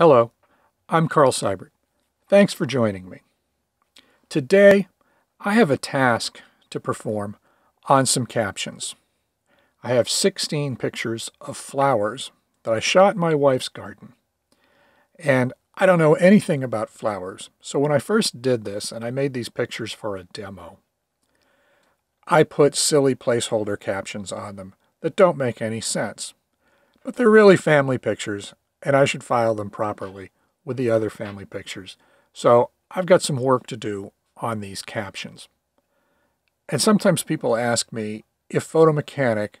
Hello, I'm Carl Seibert. Thanks for joining me. Today, I have a task to perform on some captions. I have 16 pictures of flowers that I shot in my wife's garden. And I don't know anything about flowers, so when I first did this and I made these pictures for a demo, I put silly placeholder captions on them that don't make any sense. But they're really family pictures, and I should file them properly with the other family pictures. So I've got some work to do on these captions. And sometimes people ask me if Photo Mechanic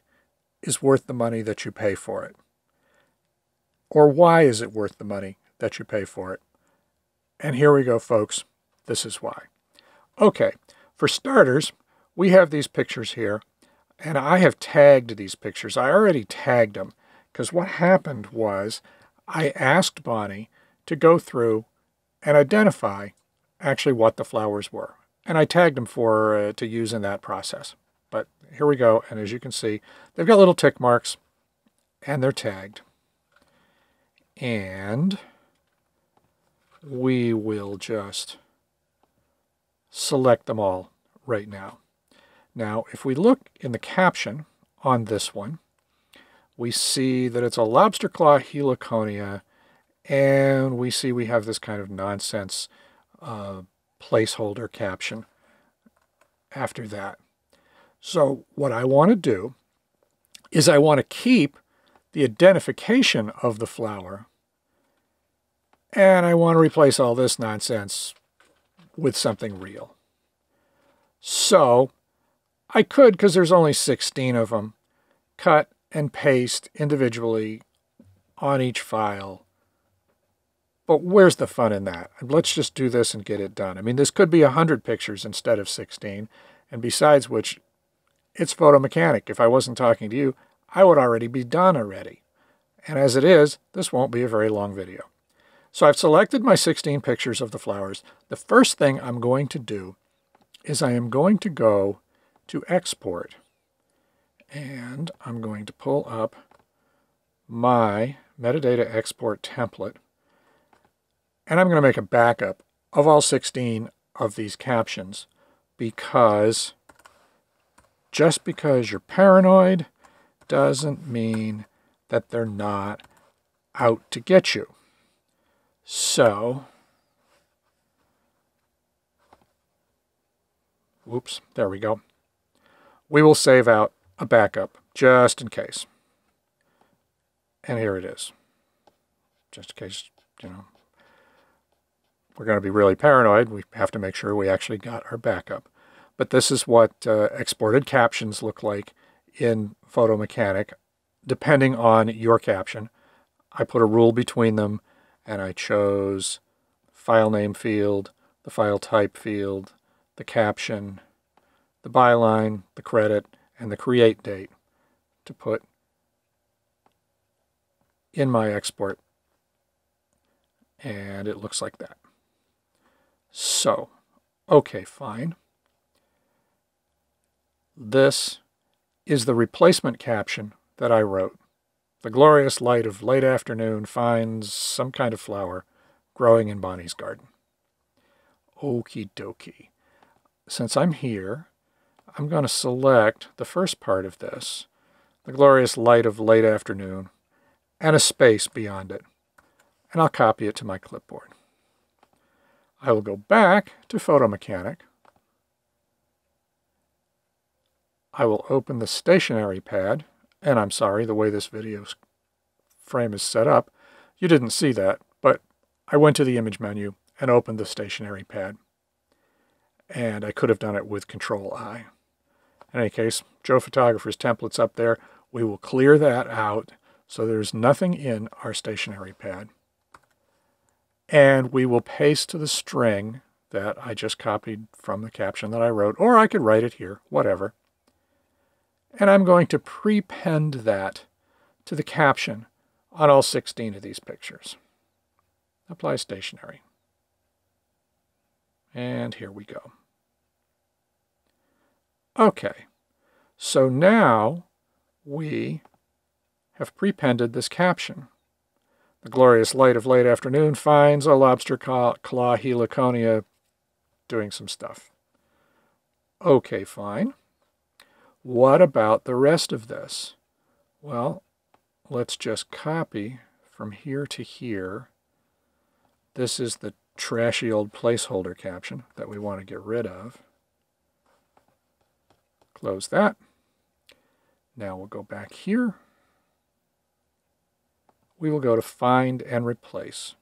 is worth the money that you pay for it. Or why is it worth the money that you pay for it? And here we go, folks. This is why. Okay, for starters, we have these pictures here, and I have tagged these pictures. I already tagged them because what happened was I asked Bonnie to go through and identify actually what the flowers were. And I tagged them for uh, to use in that process. But here we go. And as you can see, they've got little tick marks and they're tagged. And we will just select them all right now. Now, if we look in the caption on this one, we see that it's a lobster claw heliconia, and we see we have this kind of nonsense uh, placeholder caption after that. So what I want to do is I want to keep the identification of the flower, and I want to replace all this nonsense with something real. So I could, because there's only 16 of them, cut and paste individually on each file. But where's the fun in that? Let's just do this and get it done. I mean, this could be 100 pictures instead of 16. And besides which, it's Photo Mechanic. If I wasn't talking to you, I would already be done already. And as it is, this won't be a very long video. So I've selected my 16 pictures of the flowers. The first thing I'm going to do is I am going to go to export. And I'm going to pull up my metadata export template. And I'm going to make a backup of all 16 of these captions because just because you're paranoid doesn't mean that they're not out to get you. So, whoops, there we go we will save out a backup just in case. And here it is. Just in case, you know, we're going to be really paranoid. We have to make sure we actually got our backup. But this is what uh, exported captions look like in Photo Mechanic, depending on your caption. I put a rule between them, and I chose file name field, the file type field, the caption, the byline, the credit, and the create date to put in my export. And it looks like that. So, okay, fine. This is the replacement caption that I wrote. The glorious light of late afternoon finds some kind of flower growing in Bonnie's garden. Okie dokie. Since I'm here, I'm going to select the first part of this, the glorious light of late afternoon, and a space beyond it, and I'll copy it to my clipboard. I will go back to Photo Mechanic. I will open the stationery pad, and I'm sorry, the way this video frame is set up, you didn't see that, but I went to the image menu and opened the stationery pad. And I could have done it with Control I. In any case, Joe Photographer's template's up there. We will clear that out so there's nothing in our stationery pad. And we will paste to the string that I just copied from the caption that I wrote, or I could write it here, whatever. And I'm going to prepend that to the caption on all 16 of these pictures. Apply stationery. And here we go. Okay, so now we have prepended this caption. The glorious light of late afternoon finds a lobster claw heliconia doing some stuff. Okay, fine. What about the rest of this? Well, let's just copy from here to here. This is the trashy old placeholder caption that we want to get rid of. Close that. Now we'll go back here. We will go to Find and Replace.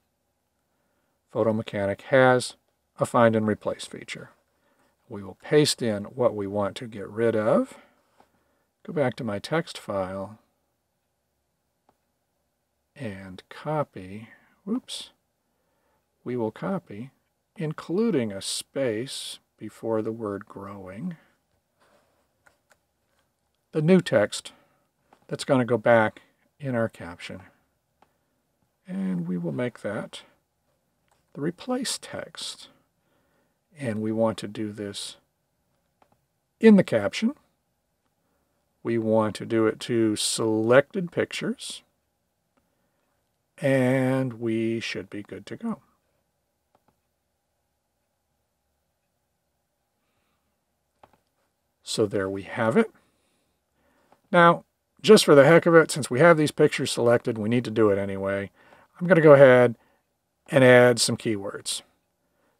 Photo Mechanic has a Find and Replace feature. We will paste in what we want to get rid of. Go back to my text file and copy. Whoops. We will copy, including a space before the word growing the new text that's going to go back in our caption. And we will make that the replace text. And we want to do this in the caption. We want to do it to selected pictures. And we should be good to go. So there we have it. Now, just for the heck of it, since we have these pictures selected, we need to do it anyway. I'm going to go ahead and add some keywords.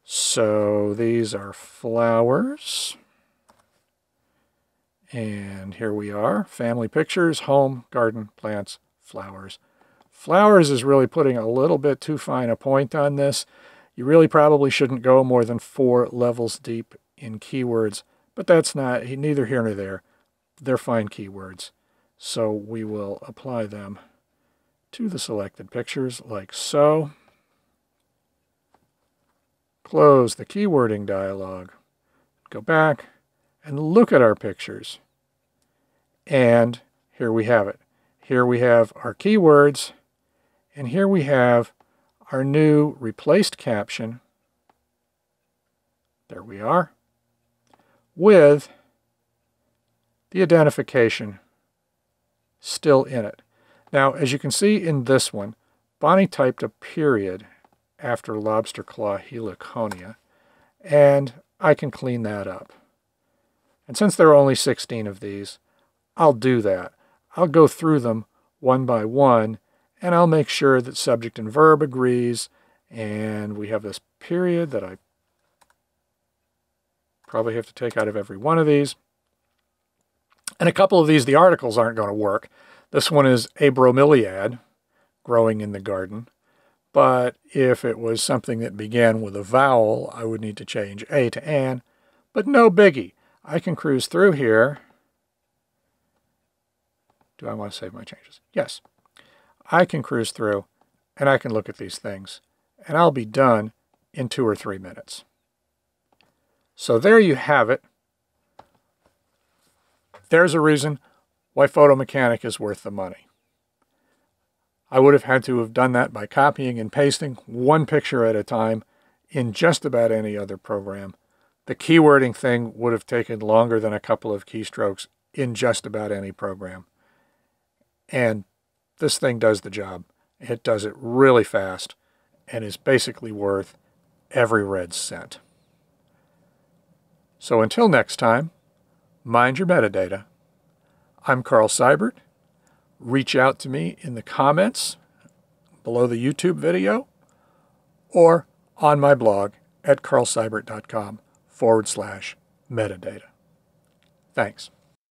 So these are flowers. And here we are, family pictures, home, garden, plants, flowers. Flowers is really putting a little bit too fine a point on this. You really probably shouldn't go more than four levels deep in keywords, but that's not neither here nor there they're fine keywords. So we will apply them to the selected pictures like so. Close the keywording dialog. Go back and look at our pictures. And here we have it. Here we have our keywords, and here we have our new replaced caption. There we are. With the identification still in it. Now, as you can see in this one, Bonnie typed a period after lobster claw heliconia, and I can clean that up. And since there are only 16 of these, I'll do that. I'll go through them one by one, and I'll make sure that subject and verb agrees, and we have this period that I probably have to take out of every one of these. And a couple of these, the articles aren't going to work. This one is a bromeliad growing in the garden. But if it was something that began with a vowel, I would need to change A to an. But no biggie. I can cruise through here. Do I want to save my changes? Yes. I can cruise through and I can look at these things. And I'll be done in two or three minutes. So there you have it. There's a reason why Photo Mechanic is worth the money. I would have had to have done that by copying and pasting one picture at a time in just about any other program. The keywording thing would have taken longer than a couple of keystrokes in just about any program. And this thing does the job. It does it really fast and is basically worth every red cent. So until next time, mind your metadata. I'm Carl Seibert. Reach out to me in the comments below the YouTube video or on my blog at carlseibert.com forward slash metadata. Thanks.